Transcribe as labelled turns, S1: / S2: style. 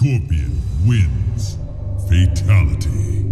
S1: Scorpion wins. Fatality.